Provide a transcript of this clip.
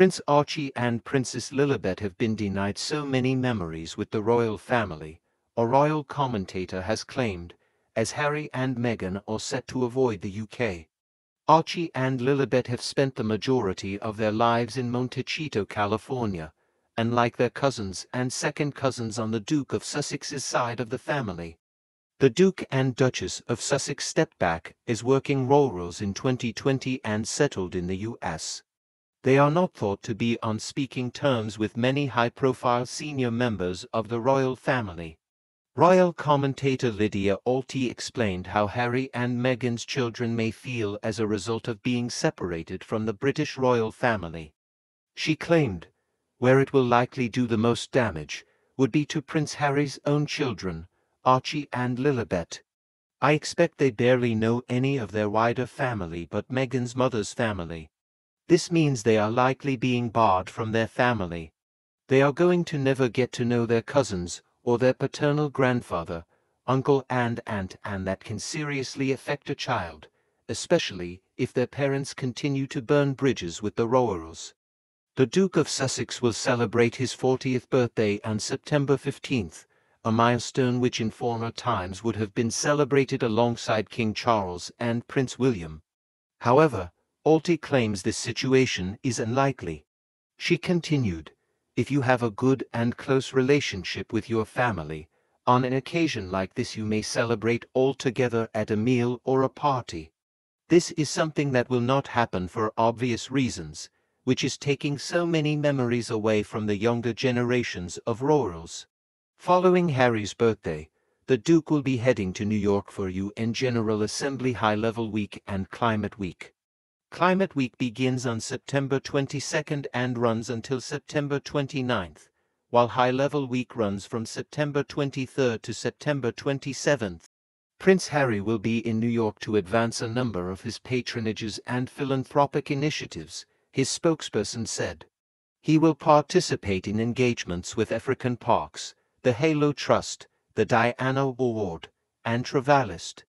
Prince Archie and Princess Lilibet have been denied so many memories with the royal family, a royal commentator has claimed, as Harry and Meghan are set to avoid the UK. Archie and Lilibet have spent the majority of their lives in Montecito, California, and like their cousins and second cousins on the Duke of Sussex's side of the family. The Duke and Duchess of Sussex stepped back as working royals in 2020 and settled in the US. They are not thought to be on speaking terms with many high-profile senior members of the royal family. Royal commentator Lydia Alty explained how Harry and Meghan's children may feel as a result of being separated from the British royal family. She claimed, where it will likely do the most damage, would be to Prince Harry's own children, Archie and Lilibet. I expect they barely know any of their wider family but Meghan's mother's family. This means they are likely being barred from their family. They are going to never get to know their cousins or their paternal grandfather, uncle and aunt and that can seriously affect a child, especially if their parents continue to burn bridges with the royals. The Duke of Sussex will celebrate his 40th birthday on September 15th, a milestone which in former times would have been celebrated alongside King Charles and Prince William. However, Alty claims this situation is unlikely. She continued, if you have a good and close relationship with your family, on an occasion like this you may celebrate all together at a meal or a party. This is something that will not happen for obvious reasons, which is taking so many memories away from the younger generations of royals. Following Harry's birthday, the Duke will be heading to New York for UN General Assembly High-Level Week and Climate Week. Climate Week begins on September 22nd and runs until September 29th, while High Level Week runs from September 23rd to September 27th. Prince Harry will be in New York to advance a number of his patronages and philanthropic initiatives, his spokesperson said. He will participate in engagements with African Parks, the Halo Trust, the Diana Award, and Travalyst.